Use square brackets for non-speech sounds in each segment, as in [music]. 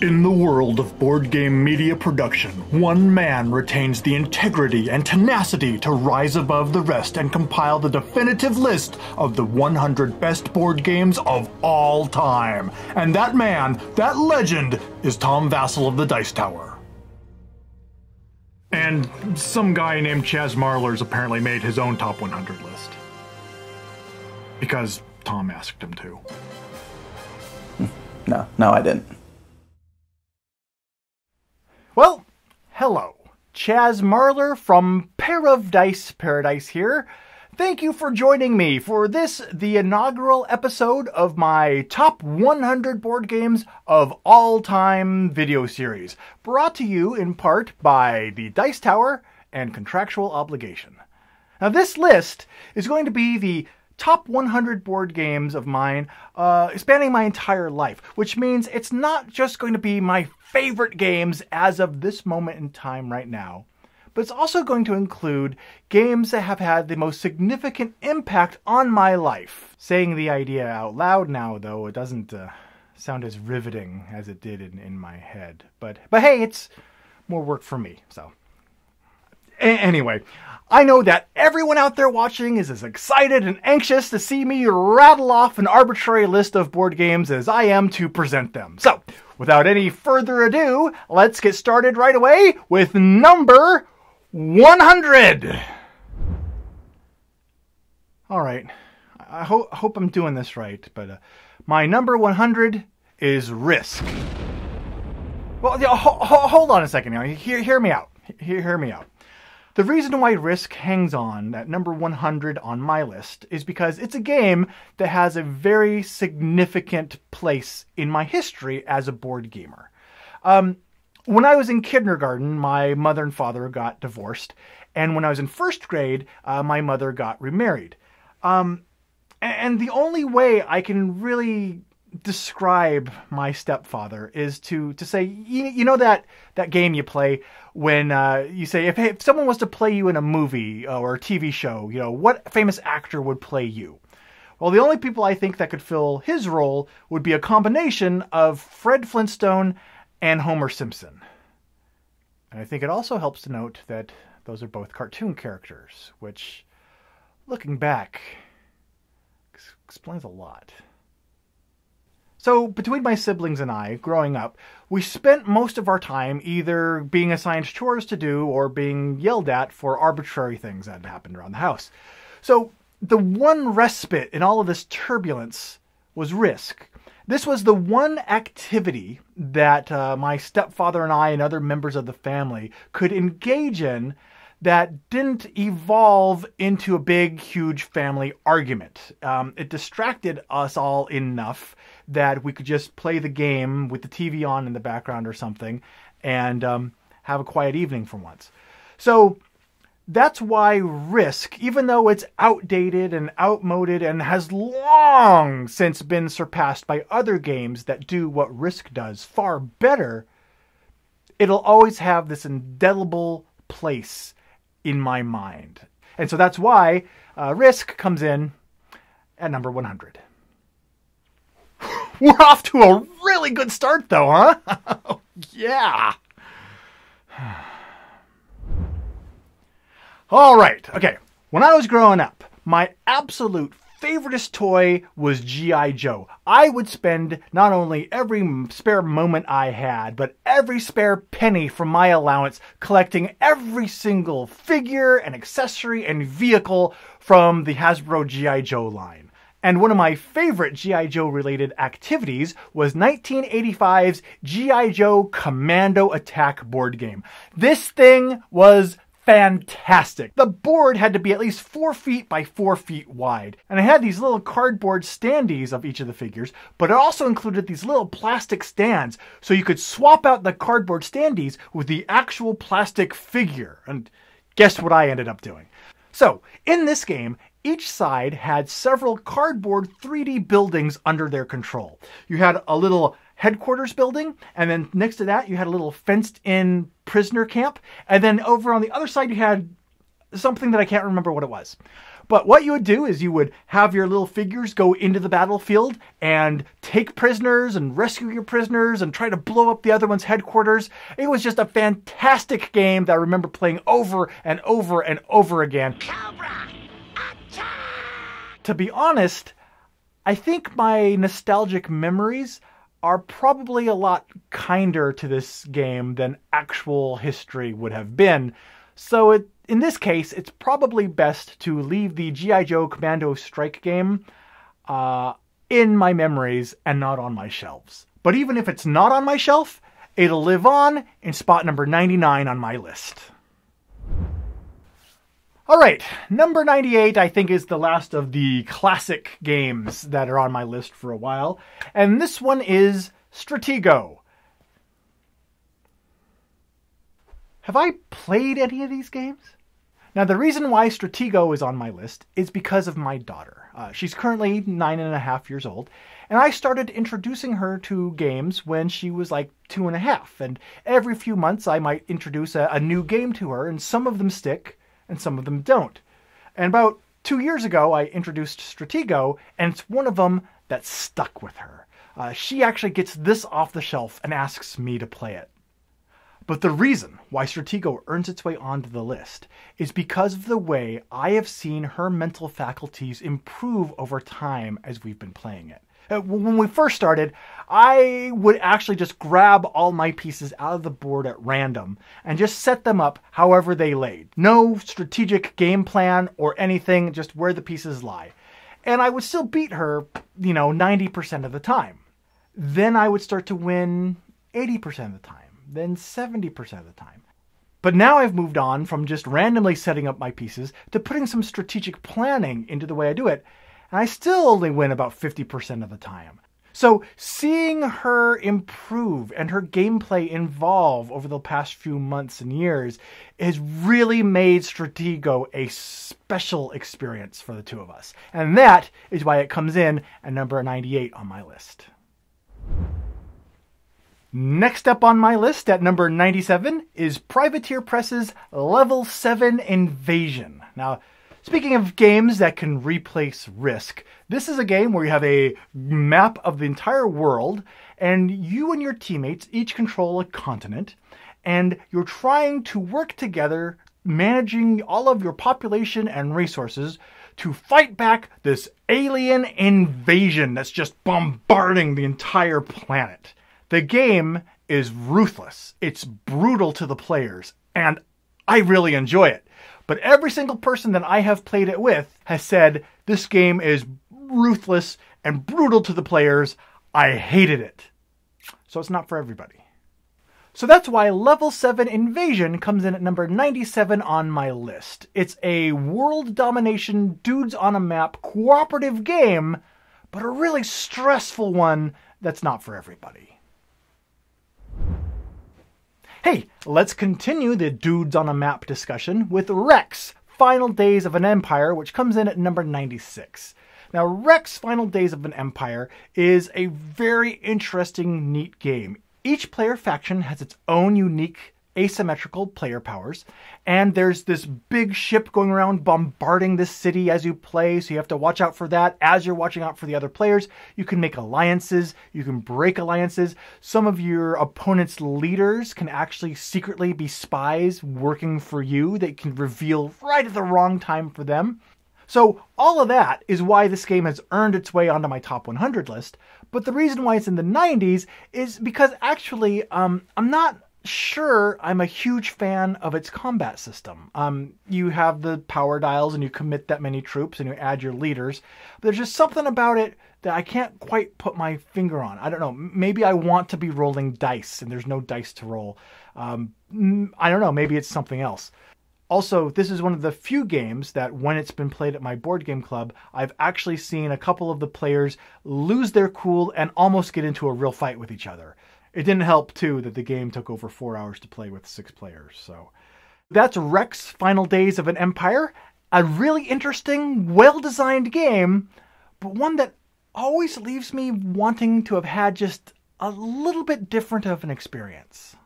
In the world of board game media production, one man retains the integrity and tenacity to rise above the rest and compile the definitive list of the 100 best board games of all time. And that man, that legend, is Tom Vasel of the Dice Tower. And some guy named Chaz Marler's apparently made his own top 100 list. Because Tom asked him to. [laughs] No, no, I didn't. Well, hello. Chaz Marler from Pair of Dice Paradise here. Thank you for joining me for this, the inaugural episode of my top 100 board games of all time video series, brought to you in part by the Dice Tower and Contractual Obligation. Now, this list is going to be the top 100 board games of mine uh, spanning my entire life, which means it's not just going to be my favorite games as of this moment in time right now, but it's also going to include games that have had the most significant impact on my life. Saying the idea out loud now, though, it doesn't uh, sound as riveting as it did in, in my head. But, but hey, it's more work for me, so. A- anyway, I know that everyone out there watching is as excited and anxious to see me rattle off an arbitrary list of board games as I am to present them. So, without any further ado, let's get started right away with number 100. All right, I ho- hope I'm doing this right, but uh, my number 100 is Risk. Well, ho- ho- hold on a second now. Hear, hear me out. Hear, hear me out. The reason why Risk hangs on at number 100 on my list is because it's a game that has a very significant place in my history as a board gamer. Um, when I was in kindergarten, my mother and father got divorced, and when I was in first grade, uh, my mother got remarried. Um, and the only way I can really describe my stepfather is to to say you, you know that that game you play when uh, you say if, if someone was to play you in a movie uh, or a TV show you know what famous actor would play you? Well the only people I think that could fill his role would be a combination of Fred Flintstone and Homer Simpson. And I think it also helps to note that those are both cartoon characters which looking back ex- explains a lot so, between my siblings and I, growing up, we spent most of our time either being assigned chores to do or being yelled at for arbitrary things that happened around the house. So, the one respite in all of this turbulence was risk. This was the one activity that uh, my stepfather and I and other members of the family could engage in that didn't evolve into a big, huge family argument. Um, it distracted us all enough that we could just play the game with the TV on in the background or something and um, have a quiet evening for once. So that's why Risk, even though it's outdated and outmoded and has long since been surpassed by other games that do what Risk does far better, it'll always have this indelible place in my mind. And so that's why uh, Risk comes in at number 100. We're off to a really good start, though, huh? [laughs] yeah. All right. Okay. When I was growing up, my absolute favoriteest toy was G.I. Joe. I would spend not only every spare moment I had, but every spare penny from my allowance collecting every single figure and accessory and vehicle from the Hasbro G.I. Joe line. And one of my favorite G.I. Joe related activities was 1985's G.I. Joe Commando Attack board game. This thing was fantastic. The board had to be at least four feet by four feet wide, and it had these little cardboard standees of each of the figures, but it also included these little plastic stands so you could swap out the cardboard standees with the actual plastic figure. And guess what I ended up doing? So, in this game, each side had several cardboard 3D buildings under their control. You had a little headquarters building, and then next to that, you had a little fenced in prisoner camp, and then over on the other side, you had something that I can't remember what it was. But what you would do is you would have your little figures go into the battlefield and take prisoners and rescue your prisoners and try to blow up the other one's headquarters. It was just a fantastic game that I remember playing over and over and over again. Cobra, to be honest, I think my nostalgic memories are probably a lot kinder to this game than actual history would have been. So it, in this case, it's probably best to leave the G.I. Joe Commando Strike game uh, in my memories and not on my shelves. But even if it's not on my shelf, it'll live on in spot number 99 on my list. All right, number 98, I think, is the last of the classic games that are on my list for a while. And this one is Stratego. Have I played any of these games? Now, the reason why Stratego is on my list is because of my daughter. Uh, she's currently nine and a half years old, and I started introducing her to games when she was like two and a half. And every few months, I might introduce a, a new game to her, and some of them stick, and some of them don't. And about two years ago, I introduced Stratego, and it's one of them that stuck with her. Uh, she actually gets this off the shelf and asks me to play it. But the reason why Stratego earns its way onto the list is because of the way I have seen her mental faculties improve over time as we've been playing it. Uh, when we first started, I would actually just grab all my pieces out of the board at random and just set them up however they laid. No strategic game plan or anything, just where the pieces lie. And I would still beat her, you know, 90% of the time. Then I would start to win 80% of the time, then 70% of the time. But now I've moved on from just randomly setting up my pieces to putting some strategic planning into the way I do it and I still only win about 50% of the time. So seeing her improve and her gameplay evolve over the past few months and years has really made Stratego a special experience for the two of us. And that is why it comes in at number 98 on my list. Next up on my list at number 97 is Privateer Press's Level 7 Invasion. Now, Speaking of games that can replace Risk, this is a game where you have a map of the entire world, and you and your teammates each control a continent, and you're trying to work together, managing all of your population and resources to fight back this alien invasion that's just bombarding the entire planet. The game is ruthless, it's brutal to the players, and I really enjoy it. But every single person that I have played it with has said this game is ruthless and brutal to the players. I hated it. So it's not for everybody. So that's why Level 7 Invasion comes in at number 97 on my list. It's a world domination, dudes on a map cooperative game, but a really stressful one that's not for everybody. Hey, let's continue the dudes on a map discussion with Rex, Final Days of an Empire, which comes in at number 96. Now, Rex Final Days of an Empire is a very interesting, neat game. Each player faction has its own unique asymmetrical player powers. And there's this big ship going around bombarding this city as you play, so you have to watch out for that. As you're watching out for the other players, you can make alliances, you can break alliances. Some of your opponent's leaders can actually secretly be spies working for you that can reveal right at the wrong time for them. So, all of that is why this game has earned its way onto my top 100 list. But the reason why it's in the 90s is because actually, um, I'm not sure, I'm a huge fan of its combat system. Um, you have the power dials and you commit that many troops and you add your leaders. But there's just something about it that I can't quite put my finger on. I don't know. Maybe I want to be rolling dice and there's no dice to roll. Um, I don't know. Maybe it's something else. Also, this is one of the few games that when it's been played at my board game club, I've actually seen a couple of the players lose their cool and almost get into a real fight with each other. It didn't help, too, that the game took over four hours to play with six players. So that's Rex Final Days of an Empire. A really interesting, well designed game, but one that always leaves me wanting to have had just a little bit different of an experience.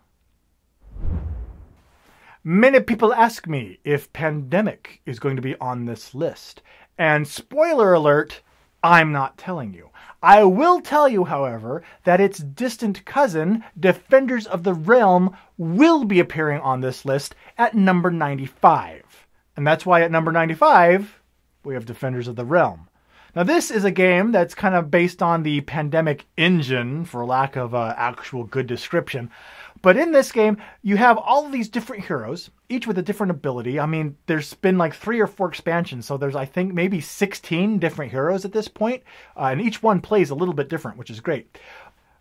Many people ask me if Pandemic is going to be on this list. And spoiler alert, I'm not telling you. I will tell you, however, that its distant cousin, Defenders of the Realm, will be appearing on this list at number 95. And that's why at number 95, we have Defenders of the Realm. Now, this is a game that's kind of based on the pandemic engine, for lack of an actual good description. But in this game, you have all of these different heroes, each with a different ability. I mean, there's been like three or four expansions, so there's, I think, maybe 16 different heroes at this point, uh, and each one plays a little bit different, which is great.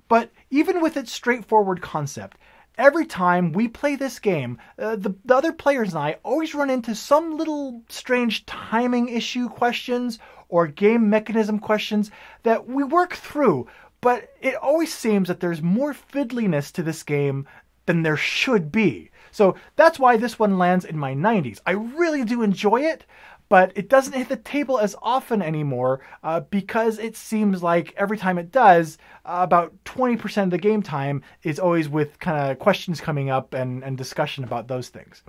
But even with its straightforward concept, every time we play this game, uh, the, the other players and I always run into some little strange timing issue questions or game mechanism questions that we work through. But it always seems that there's more fiddliness to this game than there should be. So that's why this one lands in my 90s. I really do enjoy it, but it doesn't hit the table as often anymore uh, because it seems like every time it does, uh, about 20% of the game time is always with kind of questions coming up and, and discussion about those things.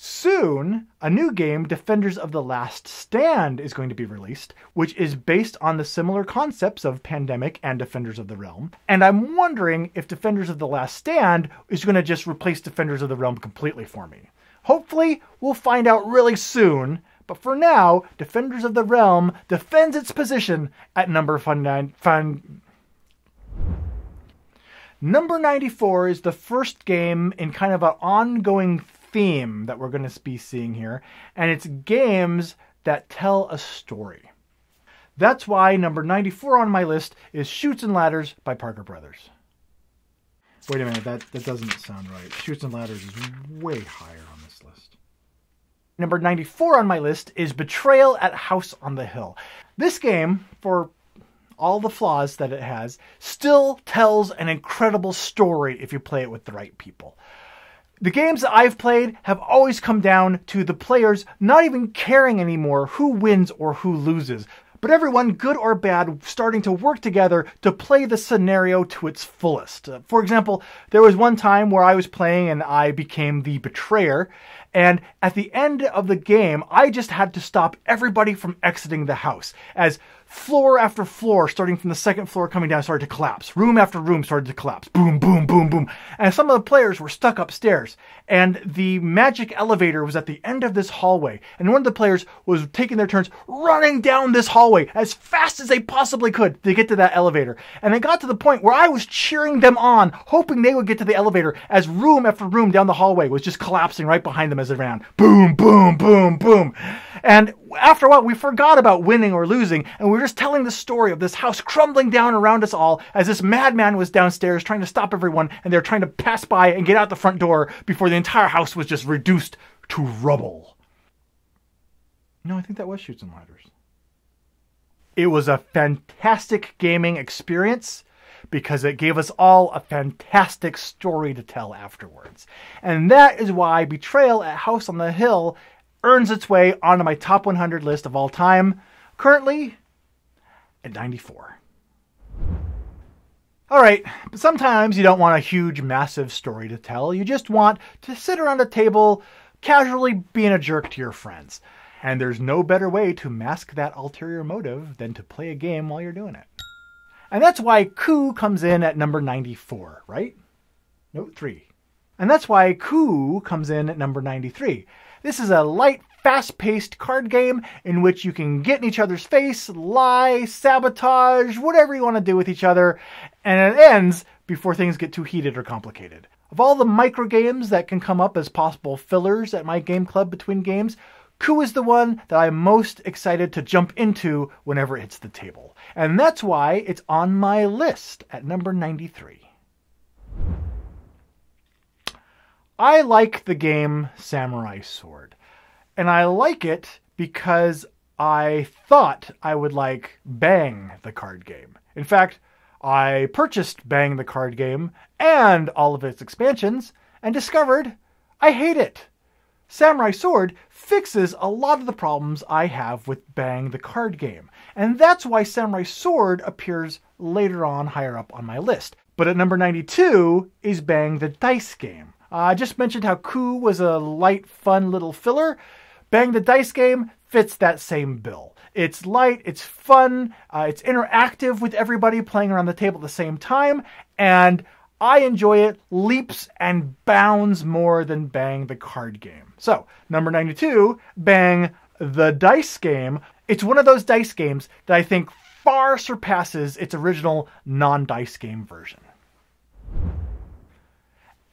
Soon, a new game, Defenders of the Last Stand, is going to be released, which is based on the similar concepts of Pandemic and Defenders of the Realm. And I'm wondering if Defenders of the Last Stand is going to just replace Defenders of the Realm completely for me. Hopefully, we'll find out really soon. But for now, Defenders of the Realm defends its position at number fun nine, fun, Number 94 is the first game in kind of an ongoing theme that we're going to be seeing here, and it's games that tell a story. That's why number 94 on my list is Chutes and Ladders by Parker Brothers. Wait a minute, that, that doesn't sound right. Chutes and Ladders is way higher on this list. Number 94 on my list is Betrayal at House on the Hill. This game, for all the flaws that it has, still tells an incredible story if you play it with the right people. The games that I've played have always come down to the players not even caring anymore who wins or who loses, but everyone, good or bad, starting to work together to play the scenario to its fullest. Uh, for example, there was one time where I was playing and I became the betrayer, and at the end of the game, I just had to stop everybody from exiting the house as floor after floor, starting from the second floor coming down, started to collapse. Room after room started to collapse. Boom, boom, boom, boom. And some of the players were stuck upstairs. And the magic elevator was at the end of this hallway. And one of the players was taking their turns running down this hallway as fast as they possibly could to get to that elevator. And it got to the point where I was cheering them on, hoping they would get to the elevator as room after room down the hallway was just collapsing right behind them as they ran. Boom, boom, boom, boom. And after a while, we forgot about winning or losing, and we were just telling the story of this house crumbling down around us all as this madman was downstairs trying to stop everyone, and they're trying to pass by and get out the front door before the entire house was just reduced to rubble. No, I think that was Chutes and Ladders. It was a fantastic gaming experience because it gave us all a fantastic story to tell afterwards. And that is why Betrayal at House on the Hill earns its way onto my top 100 list of all time, currently at 94. All right, but sometimes you don't want a huge, massive story to tell. You just want to sit around a table casually being a jerk to your friends. And there's no better way to mask that ulterior motive than to play a game while you're doing it. And that's why Coup comes in at number 94, right? Note 3. And that's why Coup comes in at number 93. This is a light, fast paced card game in which you can get in each other's face, lie, sabotage, whatever you want to do with each other, and it ends before things get too heated or complicated. Of all the micro games that can come up as possible fillers at my game club between games, Coup is the one that I'm most excited to jump into whenever it hits the table. And that's why it's on my list at number 93. I like the game Samurai Sword. And I like it because I thought I would like Bang the card game. In fact, I purchased Bang the card game and all of its expansions and discovered I hate it. Samurai Sword fixes a lot of the problems I have with Bang the card game. And that's why Samurai Sword appears later on higher up on my list. But at number 92 is Bang the dice game. Uh, I just mentioned how Coup was a light, fun little filler. Bang the Dice game fits that same bill. It's light, it's fun, uh, it's interactive with everybody playing around the table at the same time, and I enjoy it leaps and bounds more than Bang the card game. So, number 92, Bang the dice game. It's one of those dice games that I think far surpasses its original non dice game version.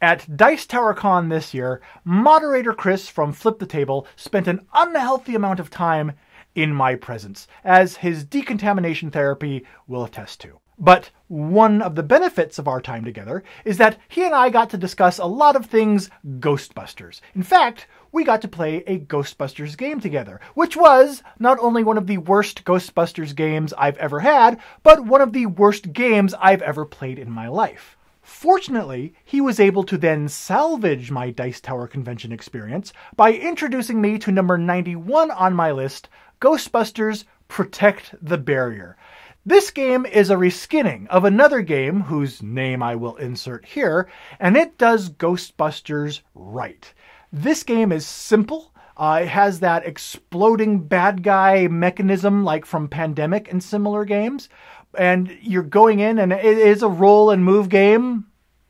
At Dice Tower Con this year, moderator Chris from Flip the Table spent an unhealthy amount of time in my presence, as his decontamination therapy will attest to. But one of the benefits of our time together is that he and I got to discuss a lot of things Ghostbusters. In fact, we got to play a Ghostbusters game together, which was not only one of the worst Ghostbusters games I've ever had, but one of the worst games I've ever played in my life. Fortunately, he was able to then salvage my Dice Tower convention experience by introducing me to number 91 on my list Ghostbusters Protect the Barrier. This game is a reskinning of another game whose name I will insert here, and it does Ghostbusters right. This game is simple. Uh, it has that exploding bad guy mechanism like from Pandemic and similar games. And you're going in, and it is a roll and move game.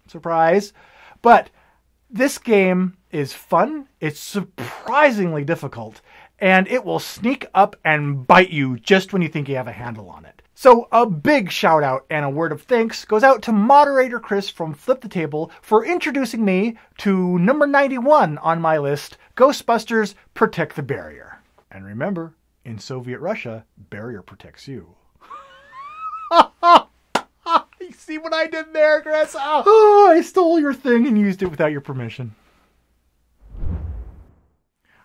Surprise. But this game is fun. It's surprisingly difficult. And it will sneak up and bite you just when you think you have a handle on it. So, a big shout out and a word of thanks goes out to moderator Chris from Flip the Table for introducing me to number 91 on my list Ghostbusters Protect the Barrier. And remember, in Soviet Russia, barrier protects you. you see what I did there, Chris? Oh, I stole your thing and used it without your permission.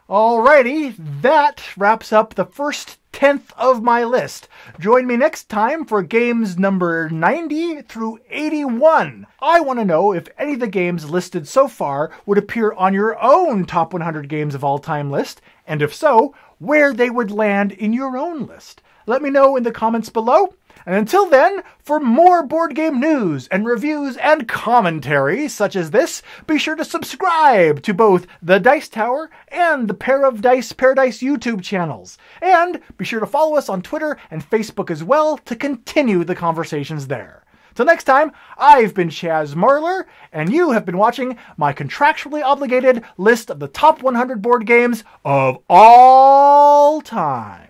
Alrighty, that wraps up the first tenth of my list. Join me next time for games number 90 through 81. I want to know if any of the games listed so far would appear on your own top 100 games of all time list, and if so, where they would land in your own list. Let me know in the comments below. And until then, for more board game news and reviews and commentary such as this, be sure to subscribe to both the Dice Tower and the Pair of Dice Paradise YouTube channels. And be sure to follow us on Twitter and Facebook as well to continue the conversations there. Till next time, I've been Chaz Marler, and you have been watching my contractually obligated list of the top 100 board games of all time.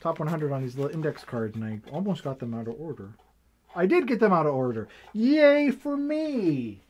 top 100 on these little index cards and I almost got them out of order. I did get them out of order. Yay for me!